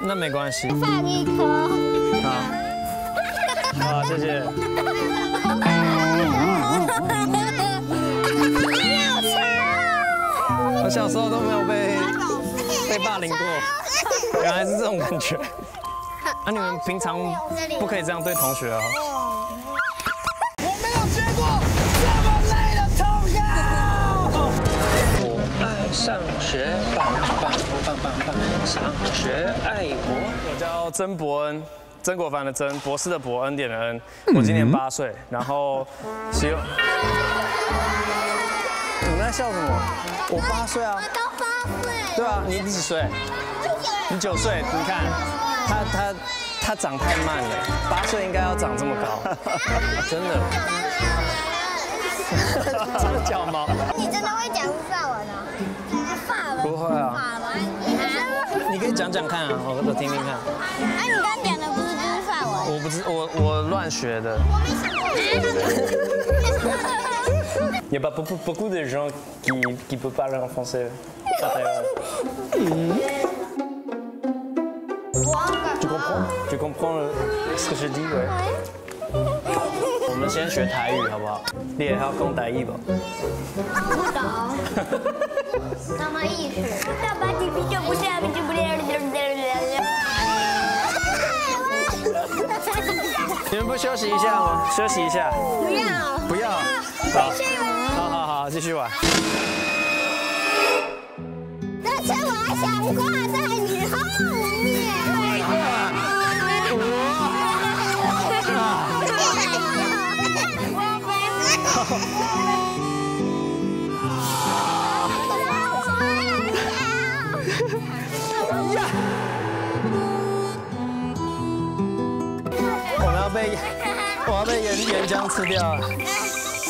那没关系。放一颗。好，好，谢谢。我小时候都没有被被霸凌过，原来是这种感觉。那你们平常不可以这样对同学哦。想，学爱我。我叫曾伯恩，曾国藩的曾，博士的博，恩典的恩。我今年八岁，然后希望。你们在笑什么？我八岁啊。我都八岁。对啊，你几岁？你九岁。你看，他他他长太慢了，八岁应该要长这么高，真的。长脚毛。你真的会讲法文哦？法文？不会啊。讲讲看啊，我我听听看。啊，你刚讲的不是就是范文？我不知我我乱学的。Il n'y a pas beaucoup, beaucoup de gens qui, qui peuvent parler en français. Tu comprends Tu comprends ce que je dis, ouais. 我们先学台语好不好？你也要讲台语吧？不懂。什么意思？大巴鸡皮就不是你们不休息一下吗？休息一下。不要。不要。好。好好好，继续玩。这次我想挂在你后面我 被我要被岩岩浆吃掉了，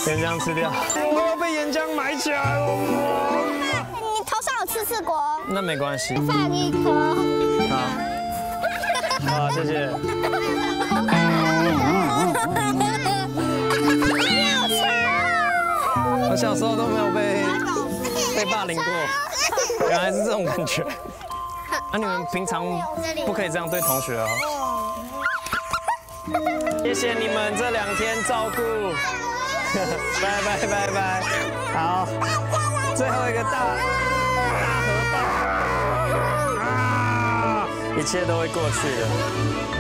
岩浆吃掉，我要被岩浆埋起来了。你头上有刺刺果，那没关系。放一颗。好，好，谢谢。我小时候都没有被被霸凌过，原来是这种感觉。那你们平常不可以这样对同学哦。谢谢你们这两天照顾，拜拜拜拜，好，最后一个大大河蚌啊，一切都会过去的。